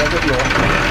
Jagger Law.